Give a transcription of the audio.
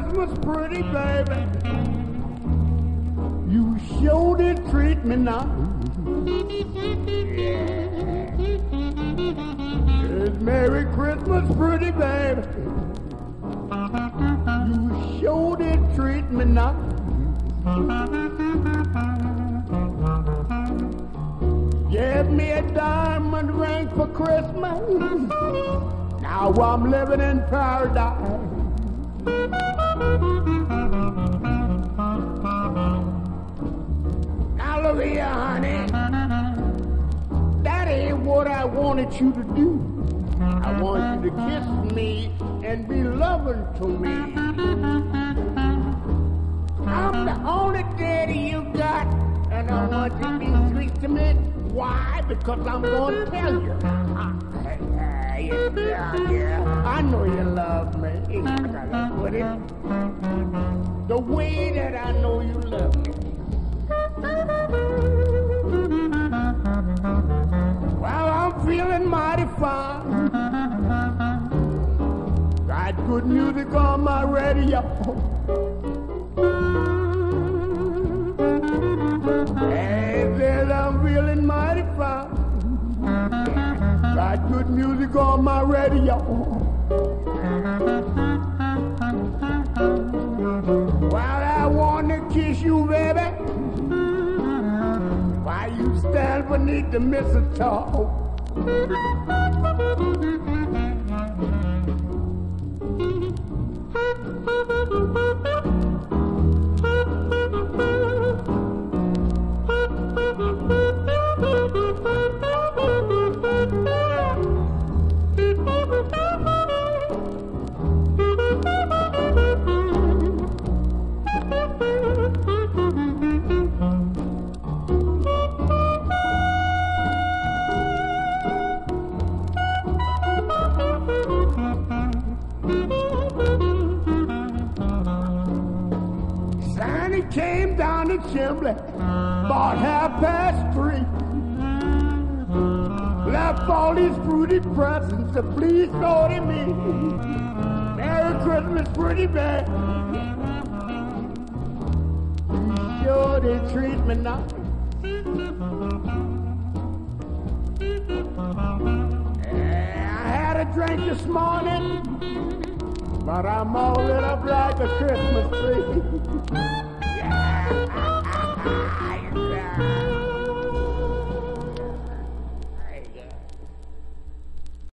Christmas, pretty baby. You sure did treat me nice. It's Merry Christmas, pretty baby. You sure did treat me nice. Give me a diamond ring for Christmas. Now I'm living in paradise. Wanted you to do. I want you to kiss me and be loving to me. I'm the only daddy you got, and I want you to be sweet to me. Why? Because I'm going to tell you. Yeah, yeah, yeah. I know you love me. I gotta put it the way that I know you love me. Fine. Got good music on my radio. Hey, says I'm feeling mighty fine. Got good music on my radio. While I want to kiss you, baby. Why you stand beneath the mistletoe? Müzik Santa came down the chimney, about half past three. Left all these fruity presents to please Lordy me. Merry Christmas, pretty bad. Sure they treat me nice. I had a drink this morning, but I'm all lit up like a Christmas tree. 嗯。